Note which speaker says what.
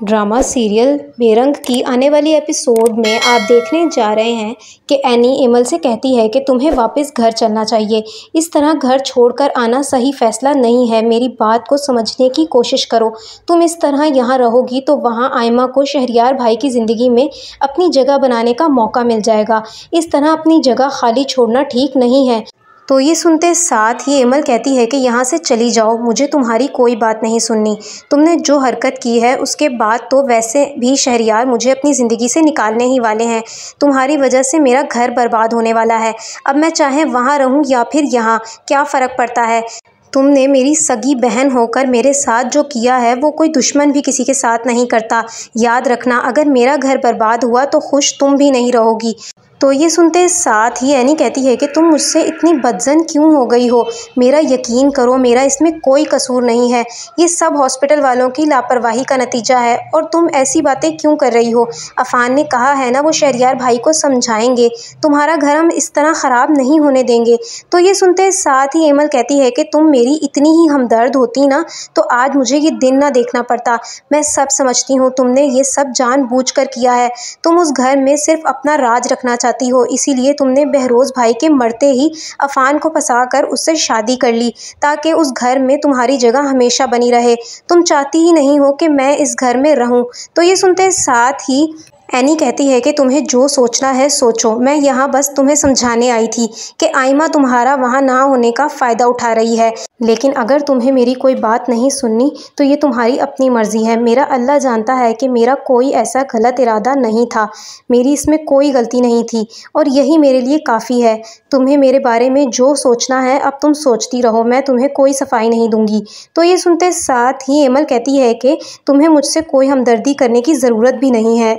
Speaker 1: Drama serial बेरंग की आने वाली एपिसोड में आप देखने जा रहे हैं कि एनी एमल से कहती है कि तुम्हें वापस घर चलना चाहिए। इस तरह घर छोड़कर आना सही फैसला नहीं है। मेरी बात को समझने की कोशिश करो। तुम इस तरह यहाँ रहोगी तो वहाँ आयमा को शहरियार भाई की ज़िंदगी में अपनी जगह बनाने का मौका मिल जाएगा। इस तरह अपनी जगह खाली छोड़ना ठीक नहीं है। तो ये सुनते साथ ही एमल कहती है कि यहाँ से चली जाओ, मुझे तुम्हारी कोई बात नहीं सुननी। तुमने जो हरकत की है, उसके बाद तो वैसे भी शहरियार मुझे अपनी ज़िंदगी से निकालने ही वाले हैं। तुम्हारी वजह से मेरा घर बर्बाद होने वाला है। अब मैं चाहे वहाँ रहूँ या फिर यहाँ, क्या फ़र्क पड़ता है? तुमने मेरी सगी बहन होकर मेरे साथ जो किया है, वो कोई दुश्मन भी किसी के साथ नहीं करता। याद रखना, अगर मेरा घर बर्बाद हुआ तो खुश तुम भी नहीं रहोगी। तो ये सुनते साथ ही एनी कहती है कि तुम मुझसे इतनी बदजन क्यों हो गई हो? मेरा यकीन करो, मेरा इसमें कोई कसूर नहीं है। ये सब हॉस्पिटल वालों की लापरवाही का नतीजा है और तुम ऐसी बातें क्यों कर रही हो? अफान ने कहा, है ना, वो शहरियार भाई को समझाएँगे। तुम्हारा घर हम इस तरह ख़राब नहीं होने देंगे। तो ये सुनते साथ ही एमल कहती है कि, तुम मेरी इतनी ही हमदर्द होती ना तो आज मुझे ये दिन ना देखना पड़ता। मैं सब समझती हूँ, तुमने ये सब जान किया है। तुम उस घर में सिर्फ़ अपना राज रखना चाहती हो। इसीलिए तुमने बहरोज़ भाई के मरते ही अफ़ान को फंसा कर उससे शादी कर ली, ताकि उस घर में तुम्हारी जगह हमेशा बनी रहे। तुम चाहती ही नहीं हो कि मैं इस घर में रहूँ। तो ये सुनते साथ ही एनी कहती है कि तुम्हें जो सोचना है सोचो। मैं यहाँ बस तुम्हें समझाने आई थी कि आइमा तुम्हारा वहाँ ना होने का फ़ायदा उठा रही है। लेकिन अगर तुम्हें मेरी कोई बात नहीं सुननी तो ये तुम्हारी अपनी मर्ज़ी है। मेरा अल्लाह जानता है कि मेरा कोई ऐसा गलत इरादा नहीं था। मेरी इसमें कोई गलती नहीं थी और यही मेरे लिए काफ़ी है। तुम्हें मेरे बारे में जो सोचना है, अब तुम सोचती रहो। मैं तुम्हें कोई सफ़ाई नहीं दूँगी। तो ये सुनते साथ ही एमल कहती है कि तुम्हें मुझसे कोई हमदर्दी करने की ज़रूरत भी नहीं है।